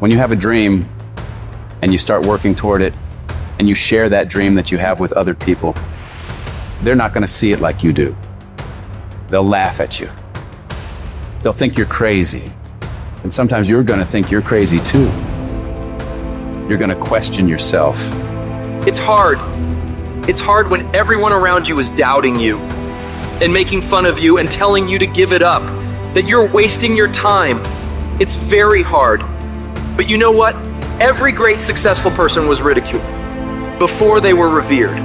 When you have a dream and you start working toward it and you share that dream that you have with other people, they're not going to see it like you do. They'll laugh at you. They'll think you're crazy. And sometimes you're going to think you're crazy too. You're going to question yourself. It's hard. It's hard when everyone around you is doubting you and making fun of you and telling you to give it up, that you're wasting your time. It's very hard. But you know what? Every great successful person was ridiculed before they were revered.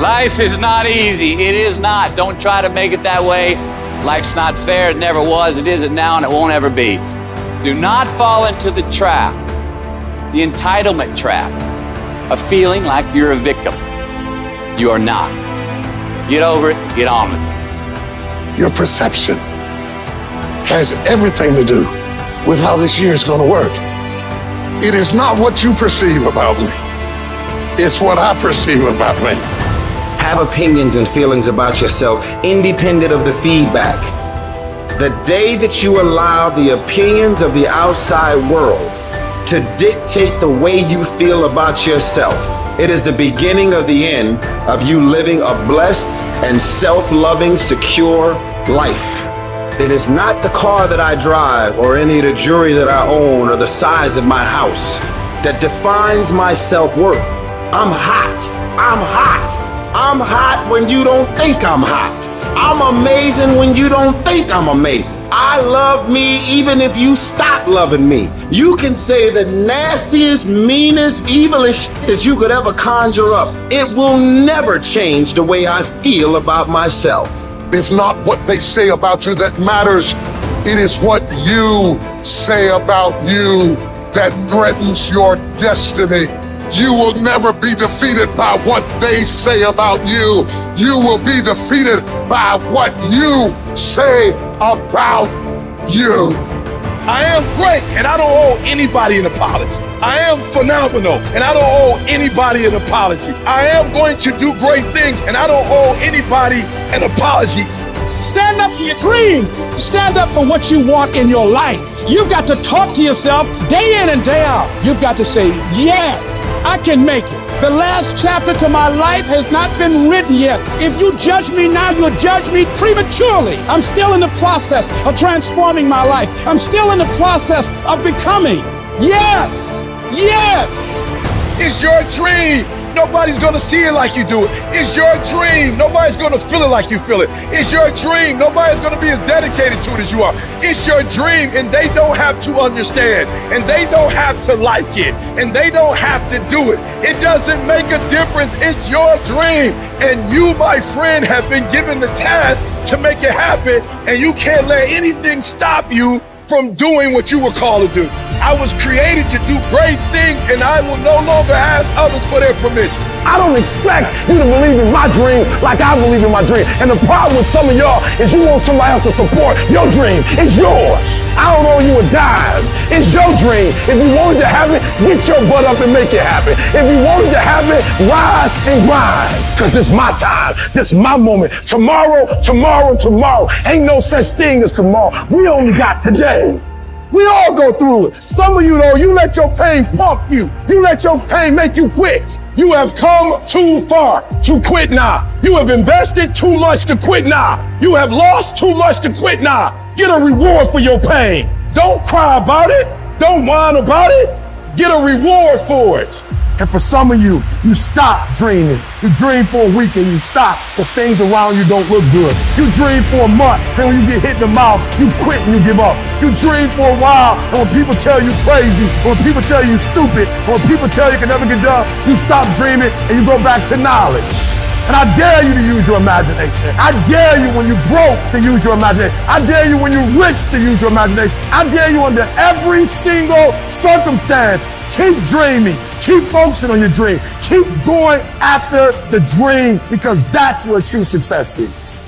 Life is not easy. It is not. Don't try to make it that way. Life's not fair. It never was. It isn't now, and it won't ever be. Do not fall into the trap, the entitlement trap, of feeling like you're a victim. You are not. Get over it, get on with it. Your perception has everything to do with how this year is going to work. It is not what you perceive about me, it's what I perceive about me. Have opinions and feelings about yourself independent of the feedback. The day that you allow the opinions of the outside world to dictate the way you feel about yourself, it is the beginning of the end of you living a blessed and self loving, secure life. It is not the car that I drive or any of the jewelry that I own or the size of my house that defines my self worth. I'm hot. I'm hot. I'm hot when you don't think I'm hot. I'm amazing when you don't think I'm amazing. I love me even if you stop loving me. You can say the nastiest, meanest, evilest that you could ever conjure up. It will never change the way I feel about myself. It's not what they say about you that matters. It is what you say about you that threatens your destiny. You will never be defeated by what they say about you. You will be defeated by what you say about you. I am great and I don't owe anybody an apology. I am phenomenal and I don't owe anybody an apology. I am going to do great things and I don't owe anybody an apology. Stand up for your dream. Stand up for what you want in your life. You've got to talk to yourself day in and day out. You've got to say, yes, I can make it. The last chapter to my life has not been written yet. If you judge me now, you'll judge me prematurely. I'm still in the process of transforming my life. I'm still in the process of becoming. Yes, yes. It's your dream. Nobody's gonna see it like you do it. It's your dream. Nobody's gonna feel it like you feel it. It's your dream. Nobody's gonna be as dedicated to it as you are. It's your dream, and they don't have to understand, and they don't have to like it, and they don't have to do it. It doesn't make a difference. It's your dream. And you, my friend, have been given the task to make it happen, and you can't let anything stop you from doing what you were called to do. I was created to do great things, and I will no longer ask others for their permission. I don't expect you to believe in my dream like I believe in my dream. And the problem with some of y'all is you want somebody else to support your dream. It's yours. I don't owe you a dime. It's your dream. If you wanted to have it, get your butt up and make it happen. If you wanted to have it, rise and grind. Cause this is my time. This is my moment. Tomorrow, tomorrow, tomorrow. Ain't no such thing as tomorrow. We only got today. We all go through it. Some of you though, you let your pain pump you. You let your pain make you quit. You have come too far to quit now. You have invested too much to quit now. You have lost too much to quit now. Get a reward for your pain. Don't cry about it. Don't whine about it. Get a reward for it. And for some of you, you stop dreaming. You dream for a week and you stop because things around you don't look good. You dream for a month, and when you get hit in the mouth, you quit and you give up. You dream for a while, and when people tell you crazy, when people tell you stupid, when people tell you can never get done, you stop dreaming and you go back to knowledge. And I dare you to use your imagination. I dare you when you're broke to use your imagination. I dare you when you're rich to use your imagination. I dare you under every single circumstance. Keep dreaming. Keep focusing on your dream. Keep going after the dream because that's where true success is.